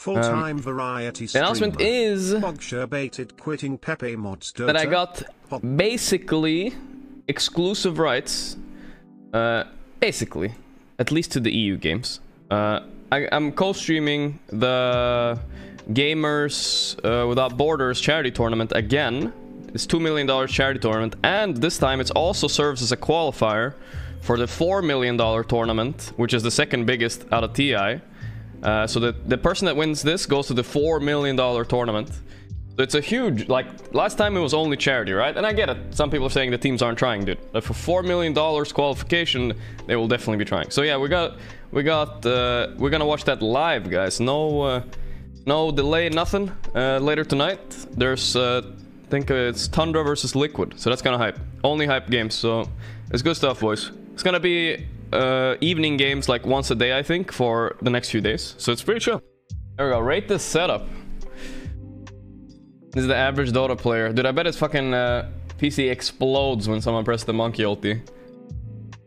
Full-time variety The announcement is quitting Pepe Mods that I got basically exclusive rights. Uh, basically, at least to the EU games. Uh, I, I'm co-streaming the Gamers uh, Without Borders charity tournament again. It's two million dollars charity tournament, and this time it also serves as a qualifier for the four million dollar tournament, which is the second biggest out of TI. Uh, so the the person that wins this goes to the four million dollar tournament. So it's a huge like last time it was only charity, right? And I get it. Some people are saying the teams aren't trying, dude. But for four million dollars qualification, they will definitely be trying. So yeah, we got we got uh, we're gonna watch that live, guys. No uh, no delay, nothing. Uh, later tonight, there's uh, I think it's Tundra versus Liquid, so that's kind of hype. Only hype games, so it's good stuff, boys. It's gonna be uh, evening games like once a day, I think, for the next few days. So it's pretty chill. There we go. Rate this setup. This is the average Dota player. Dude, I bet his fucking uh, PC explodes when someone presses the monkey ulti.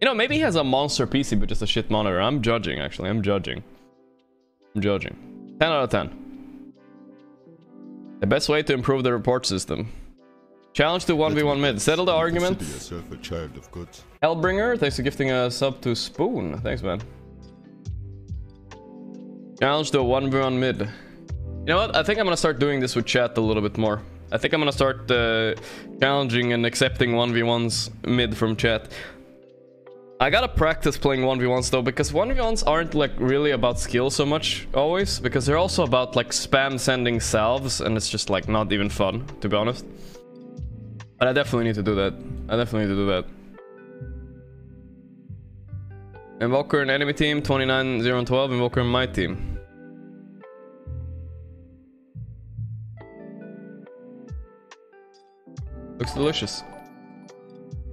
You know, maybe he has a monster PC, but just a shit monitor. I'm judging, actually. I'm judging. I'm judging. 10 out of 10. The best way to improve the report system. Challenge to 1v1 mid. Settle the argument. Yourself a child of good. Hellbringer, thanks for gifting a sub to Spoon. Thanks, man. Challenge to 1v1 mid. You know what? I think I'm gonna start doing this with chat a little bit more. I think I'm gonna start uh, challenging and accepting 1v1s mid from chat. I gotta practice playing 1v1s though, because 1v1s aren't like really about skill so much always, because they're also about like spam sending salves, and it's just like not even fun, to be honest. But I definitely need to do that. I definitely need to do that. Invoker in enemy team, 29, 0 and 12. Invoker in my team. Looks delicious.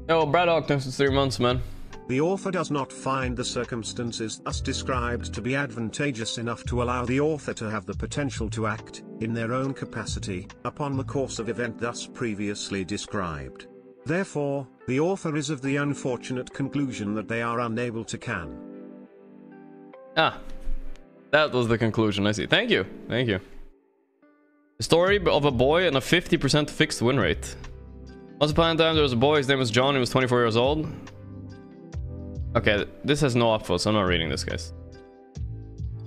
Yo, Braddock, thanks for three months, man. The author does not find the circumstances thus described to be advantageous enough to allow the author to have the potential to act, in their own capacity, upon the course of event thus previously described. Therefore, the author is of the unfortunate conclusion that they are unable to can. Ah, that was the conclusion. I see. Thank you. Thank you. The story of a boy and a 50% fixed win rate. Once upon a time, there was a boy. His name was John. He was 24 years old. Okay, this has no upvote, I'm not reading this, guys.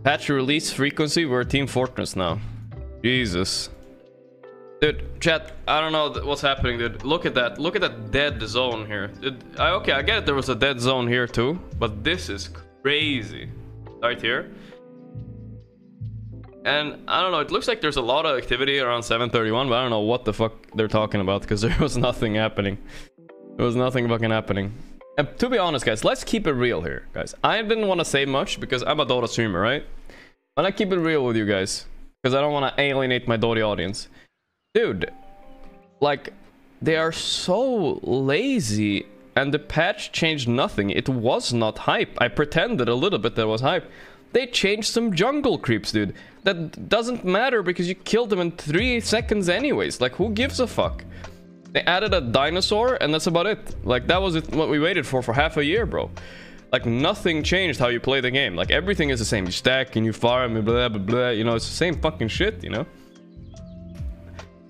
Patch release frequency. We're Team Fortress now. Jesus. Dude, chat, I don't know what's happening, dude. Look at that. Look at that dead zone here. Dude, I, okay, I get it. There was a dead zone here too, but this is crazy. Right here. And I don't know, it looks like there's a lot of activity around 731, but I don't know what the fuck they're talking about because there was nothing happening. There was nothing fucking happening. And to be honest, guys, let's keep it real here, guys. I didn't want to say much because I'm a Dota streamer, right? But I keep it real with you guys because I don't want to alienate my Dota audience. Dude, like, they are so lazy and the patch changed nothing. It was not hype. I pretended a little bit that was hype. They changed some jungle creeps, dude. That doesn't matter because you killed them in three seconds anyways. Like, who gives a fuck? They added a dinosaur and that's about it. Like, that was what we waited for for half a year, bro. Like, nothing changed how you play the game. Like, everything is the same. You stack and you farm and blah, blah, blah. You know, it's the same fucking shit, you know?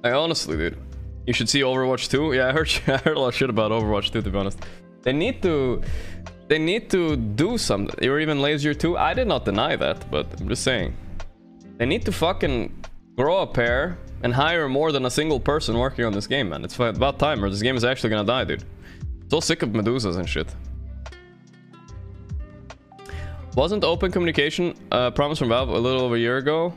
Like, honestly, dude. You should see Overwatch 2. Yeah, I heard, I heard a lot of shit about Overwatch 2, to be honest. They need to... They need to do something. You're even lazier too. I did not deny that, but I'm just saying. They need to fucking grow a pair and hire more than a single person working on this game, man. It's about time or this game is actually gonna die, dude. So sick of Medusas and shit. Wasn't open communication uh, promise from Valve a little over a year ago?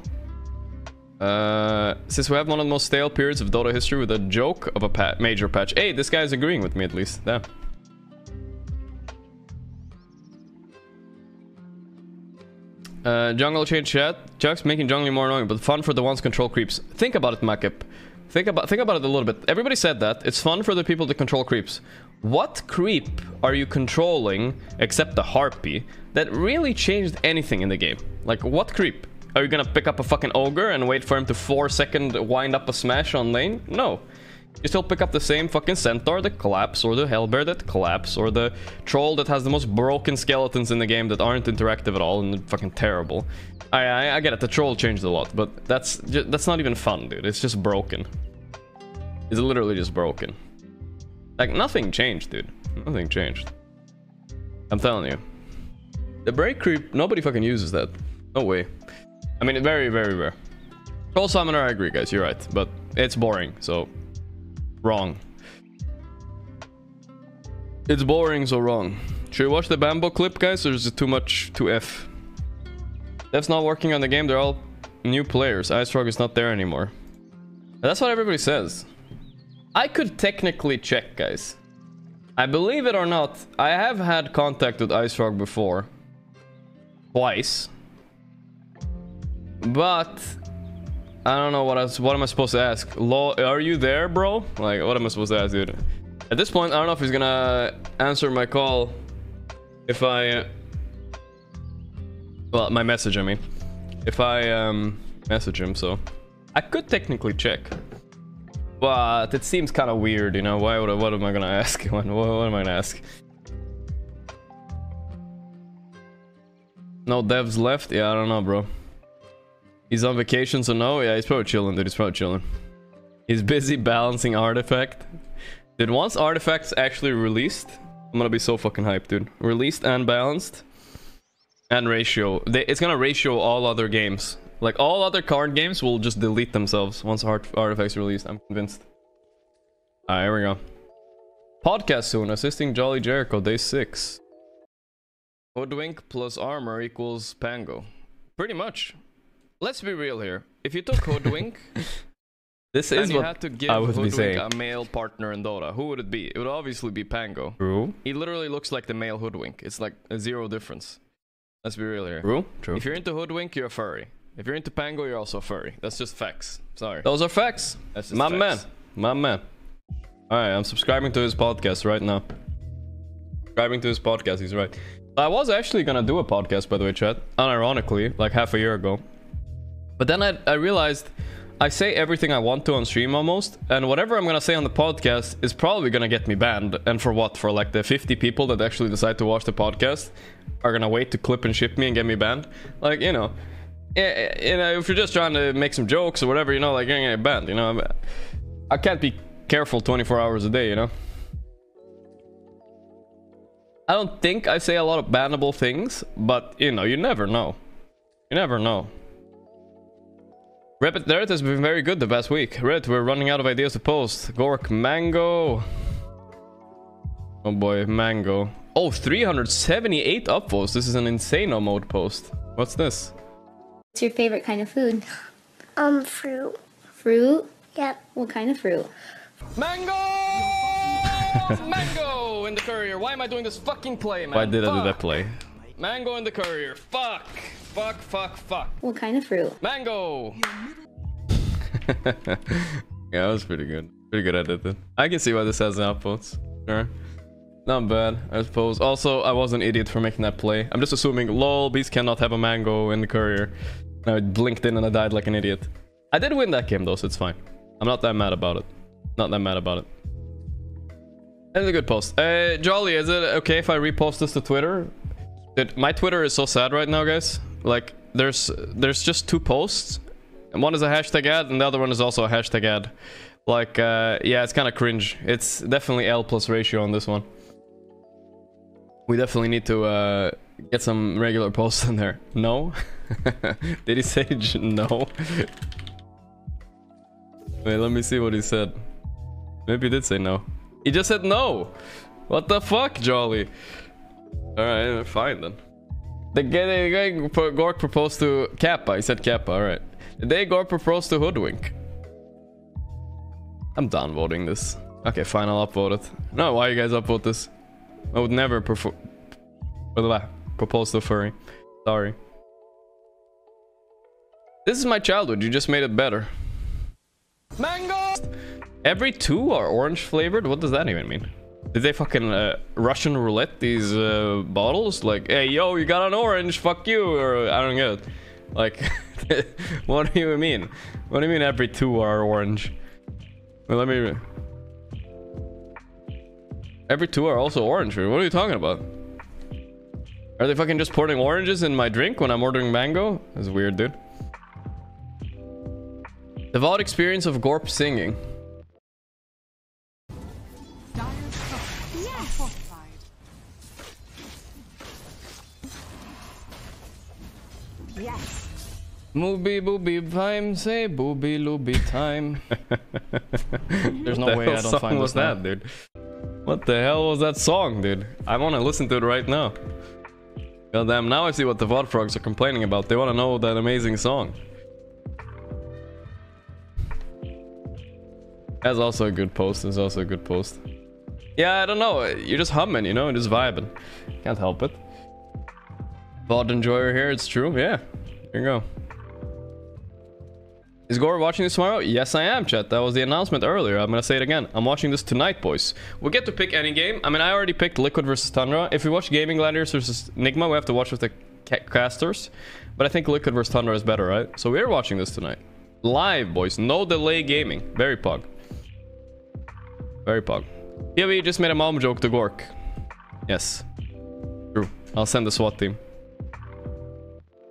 Uh, since we have one of the most stale periods of Dota history with a joke of a major patch. Hey, this guy is agreeing with me at least. Damn. Uh, jungle change chat. Chuck's making jungling more annoying, but fun for the ones control creeps. Think about it, Makip. Think about think about it a little bit. Everybody said that. It's fun for the people to control creeps. What creep are you controlling, except the harpy, that really changed anything in the game? Like, what creep? Are you gonna pick up a fucking ogre and wait for him to 4 second wind up a smash on lane? No. You still pick up the same fucking centaur that collapse, or the hellbear that collapse, or the troll that has the most broken skeletons in the game that aren't interactive at all and fucking terrible. I, I, I get it, the troll changed a lot, but that's that's not even fun, dude. It's just broken. It's literally just broken. Like nothing changed, dude. Nothing changed. I'm telling you. The break creep, nobody fucking uses that. No way. I mean, very, very rare. Troll Summoner, I agree, guys. You're right. But it's boring, so... Wrong. It's boring, so wrong. Should we watch the Bambo clip, guys, or is it too much to F? Dev's not working on the game. They're all new players. IceFrog is not there anymore. That's what everybody says. I could technically check, guys. I believe it or not, I have had contact with IceFrog before. Twice. But I don't know what else. What am I supposed to ask? Law, are you there, bro? Like, what am I supposed to ask, dude? At this point, I don't know if he's gonna answer my call. If I, well, my message. I mean, if I um message him, so I could technically check. But it seems kind of weird, you know. Why would I, what am I gonna ask? What, what, what am I gonna ask? No devs left? Yeah, I don't know, bro. He's on vacation, so no? Yeah, he's probably chilling, dude. He's probably chilling. He's busy balancing Artifact. Dude, once Artifact's actually released, I'm gonna be so fucking hyped, dude. Released and balanced. And ratio. They, it's gonna ratio all other games. Like, all other card games will just delete themselves once Art Artifact's released. I'm convinced. Alright, here we go. Podcast soon. Assisting Jolly Jericho, day 6. Hoodwink plus armor equals Pango. Pretty much. Let's be real here. If you took Hoodwink, This and is you what had to give I would be Hoodwink saying. a male partner in Dota, who would it be? It would obviously be Pango. True. He literally looks like the male Hoodwink. It's like a zero difference. Let's be real here. True. True. If you're into Hoodwink, you're a furry. If you're into Pango, you're also a furry. That's just facts. Sorry. Those are facts. That's just My facts. man. My man. Alright, I'm subscribing to his podcast right now. Subscribing to his podcast, he's right. I was actually gonna do a podcast, by the way, chat. Unironically, like half a year ago. But then I, I realized I say everything I want to on stream almost, and whatever I'm gonna say on the podcast is probably gonna get me banned. And for what? For like the 50 people that actually decide to watch the podcast are gonna wait to clip and ship me and get me banned? Like, you know, you know, if you're just trying to make some jokes or whatever, you know, like you're gonna get banned, you know. I can't be careful 24 hours a day, you know. I don't think I say a lot of bannable things, but you know, you never know. You never know. Reddit, Reddit has been very good the past week. Reddit, we're running out of ideas to post. Gork, Mango. Oh boy, Mango. Oh, 378 upvotes. This is an insane mode post. What's this? What's your favorite kind of food? Um, fruit. Fruit? Yep. What kind of fruit? Mango! Mango in the courier. Why am I doing this fucking play, man? Why did I do that play? Mango in the courier. Fuck. Fuck, fuck, fuck. What kind of fruit? Mango! Yeah, that was pretty good. Pretty good at it. I can see why this has outputs. Sure. Not bad, I suppose. Also, I was an idiot for making that play. I'm just assuming, lol, beast cannot have a mango in the courier. And I blinked in and I died like an idiot. I did win that game though, so it's fine. I'm not that mad about it. Not that mad about it. That's a good post. Uh, Jolly, is it okay if I repost this to Twitter? Dude, my Twitter is so sad right now, guys. Like, there's there's just two posts. And one is a hashtag ad, and the other one is also a hashtag ad. Like, uh, yeah, it's kind of cringe. It's definitely L plus ratio on this one. We definitely need to uh, get some regular posts in there. No? Did he say no? Wait, let me see what he said. Maybe he did say no. He just said no! What the fuck, Jolly? Alright, fine then. The the Gork proposed to Kappa. He said Kappa, alright. The day Gork proposed to Hoodwink. I'm done voting this. Okay, fine, I'll upvote it. No, why you guys upvote this? I would never prefer propose to furry. Sorry. This is my childhood. You just made it better. Mango! Every two are orange flavored? What does that even mean? Did they fucking uh, Russian roulette these uh, bottles? Like, hey, yo, you got an orange, fuck you, or I don't get it. Like, what do you mean? What do you mean every two are orange? Well, let me Every two are also orange. What are you talking about? Are they fucking just pouring oranges in my drink when I'm ordering mango? That's weird, dude. The VOD experience of Gorp singing. Booby booby time, say booby looby time. There's no the way I don't song find was that, dude? What the hell was that song, dude? I want to listen to it right now. Goddamn, now I see what the VOD frogs are complaining about. They want to know that amazing song. That's also a good post. That's also a good post. Yeah, I don't know. You're just humming, you know, just vibing. Can't help it. VOD enjoyer here, it's true. Yeah, here you go. Is Gore watching this tomorrow? Yes, I am, chat. That was the announcement earlier. I'm gonna say it again. I'm watching this tonight, boys. We get to pick any game. I mean, I already picked Liquid versus Tundra. If we watch Gaimin Gladiators versus Nigma, we have to watch with the ca casters. But I think Liquid versus Tundra is better, right? So we're watching this tonight. Live, boys. No delay gaming. Very pug. Very pug. Yeah, we just made a mom joke to Gork. Yes. True. I'll send the SWAT team.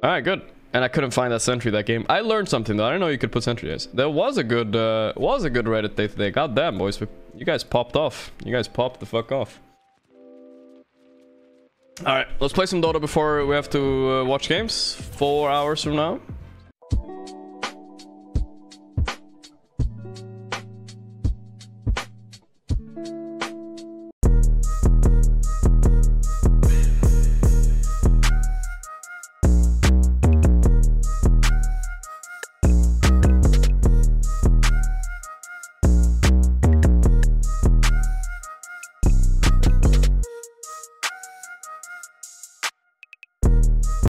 Alright, good. And I couldn't find that sentry that game. I learned something though. I didn't know you could put sentries. There was a good uh, was a good Reddit day today. God damn, boys. You guys popped off. You guys popped the fuck off. Alright, let's play some Dota before we have to uh, watch games. Four hours from now.